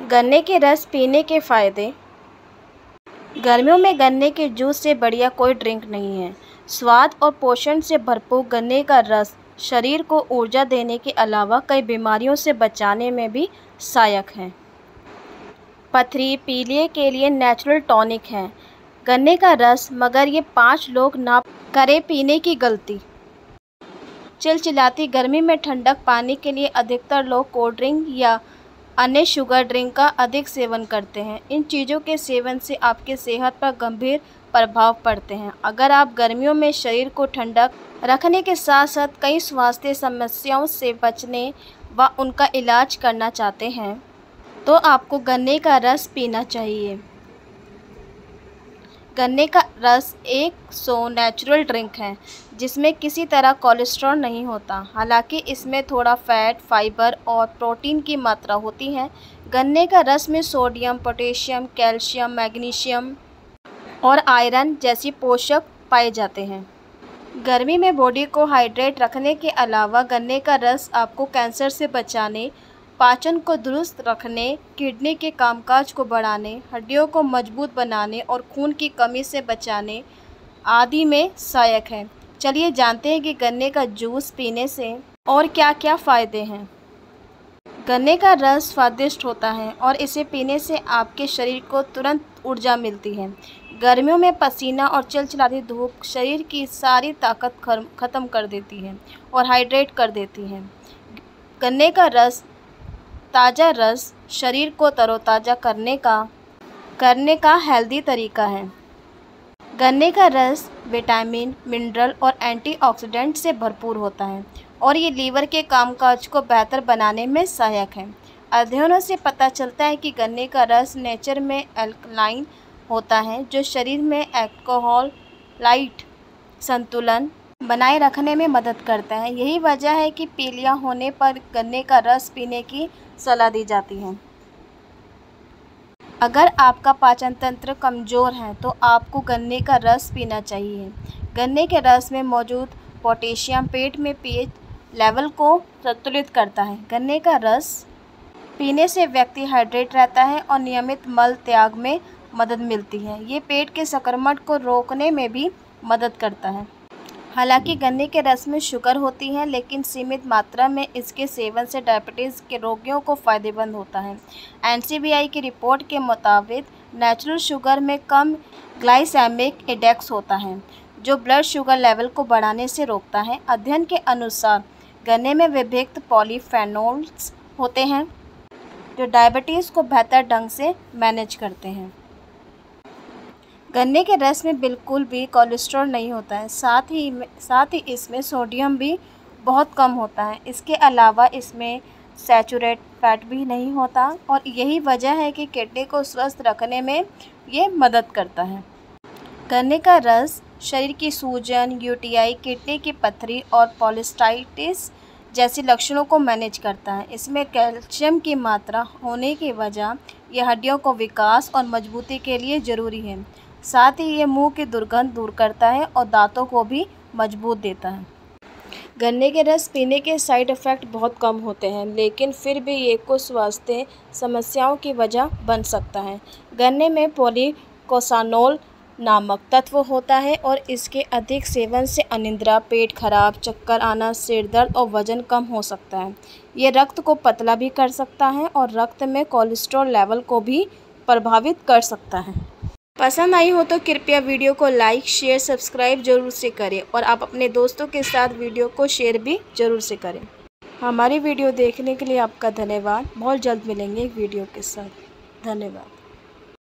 गन्ने के रस पीने के फ़ायदे। गर्मियों में गन्ने के जूस से बढ़िया कोई ड्रिंक नहीं है। स्वाद और पोषण से भरपूर गन्ने का रस शरीर को ऊर्जा देने के अलावा कई बीमारियों से बचाने में भी सहायक है। पथरी पीलिए के लिए नेचुरल टॉनिक है। गन्ने का रस मगर ये पाँच लोग ना करें पीने की गलती। चिलचिलाती गर्मी में ठंडक पाने के लिए अधिकतर लोग कोल्ड ड्रिंक या अन्य शुगर ड्रिंक का अधिक सेवन करते हैं। इन चीज़ों के सेवन से आपके सेहत पर गंभीर प्रभाव पड़ते हैं। अगर आप गर्मियों में शरीर को ठंडक रखने के साथ साथ कई स्वास्थ्य समस्याओं से बचने व उनका इलाज करना चाहते हैं तो आपको गन्ने का रस पीना चाहिए। गन्ने का रस एक सो नेचुरल ड्रिंक है, जिसमें किसी तरह कोलेस्ट्रॉल नहीं होता। हालाँकि इसमें थोड़ा फैट फाइबर और प्रोटीन की मात्रा होती है। गन्ने का रस में सोडियम पोटेशियम कैल्शियम मैग्नीशियम और आयरन जैसी पोषक पाए जाते हैं। गर्मी में बॉडी को हाइड्रेट रखने के अलावा गन्ने का रस आपको कैंसर से बचाने पाचन को दुरुस्त रखने, किडनी के कामकाज को बढ़ाने, हड्डियों को मज़बूत बनाने और खून की कमी से बचाने आदि में सहायक है। चलिए जानते हैं कि गन्ने का जूस पीने से और क्या क्या फ़ायदे हैं। गन्ने का रस स्वादिष्ट होता है और इसे पीने से आपके शरीर को तुरंत ऊर्जा मिलती है। गर्मियों में पसीना और चिलचिलाती धूप शरीर की सारी ताकत ख़त्म कर देती है और हाइड्रेट कर देती है। गन्ने का रस ताज़ा रस शरीर को तरोताज़ा करने का करने का हेल्दी तरीका है। गन्ने का रस विटामिन, मिनरल और एंटीऑक्सीडेंट से भरपूर होता है और ये लीवर के कामकाज को बेहतर बनाने में सहायक है। अध्ययनों से पता चलता है कि गन्ने का रस नेचर में एल्कलाइन होता है, जो शरीर में एल्कोहल लाइट संतुलन बनाए रखने में मदद करता है। यही वजह है कि पीलिया होने पर गन्ने का रस पीने की सलाह दी जाती है। अगर आपका पाचन तंत्र कमज़ोर है तो आपको गन्ने का रस पीना चाहिए। गन्ने के रस में मौजूद पोटेशियम पेट में पीएच लेवल को संतुलित करता है। गन्ने का रस पीने से व्यक्ति हाइड्रेट रहता है और नियमित मल त्याग में मदद मिलती है। ये पेट के संक्रमण को रोकने में भी मदद करता है। हालाँकि गन्ने के रस में शुगर होती है, लेकिन सीमित मात्रा में इसके सेवन से डायबिटीज़ के रोगियों को फ़ायदेमंद होता है। एनसीबीआई की रिपोर्ट के मुताबिक, नेचुरल शुगर में कम ग्लाइसेमिक इंडेक्स होता है, जो ब्लड शुगर लेवल को बढ़ाने से रोकता है। अध्ययन के अनुसार, गन्ने में विभिक्त पॉलीफेनोल्स होते हैं, जो डायबिटीज़ को बेहतर ढंग से मैनेज करते हैं। गन्ने के रस में बिल्कुल भी कोलेस्ट्रॉल नहीं होता है। साथ ही साथ ही इसमें सोडियम भी बहुत कम होता है। इसके अलावा इसमें सैचुरेट फैट भी नहीं होता और यही वजह है कि किडनी को स्वस्थ रखने में ये मदद करता है। गन्ने का रस शरीर की सूजन यूटीआई किडनी की पथरी और पॉलिस्टाइटिस जैसे लक्षणों को मैनेज करता है। इसमें कैल्शियम की मात्रा होने की वजह यह हड्डियों को विकास और मजबूती के लिए ज़रूरी है। साथ ही ये मुँह की दुर्गंध दूर करता है और दांतों को भी मज़बूत देता है। गन्ने के रस पीने के साइड इफ़ेक्ट बहुत कम होते हैं, लेकिन फिर भी ये कुछ स्वास्थ्य समस्याओं की वजह बन सकता है। गन्ने में पोलीकोसानोल नामक तत्व होता है और इसके अधिक सेवन से अनिंद्रा, पेट खराब, चक्कर आना, सिर दर्द और वज़न कम हो सकता है। ये रक्त को पतला भी कर सकता है और रक्त में कोलेस्ट्रॉल लेवल को भी प्रभावित कर सकता है। पसंद आई हो तो कृपया वीडियो को लाइक, शेयर, सब्सक्राइब ज़रूर से करें और आप अपने दोस्तों के साथ वीडियो को शेयर भी ज़रूर से करें। हमारी वीडियो देखने के लिए आपका धन्यवाद। बहुत जल्द मिलेंगे एक वीडियो के साथ। धन्यवाद।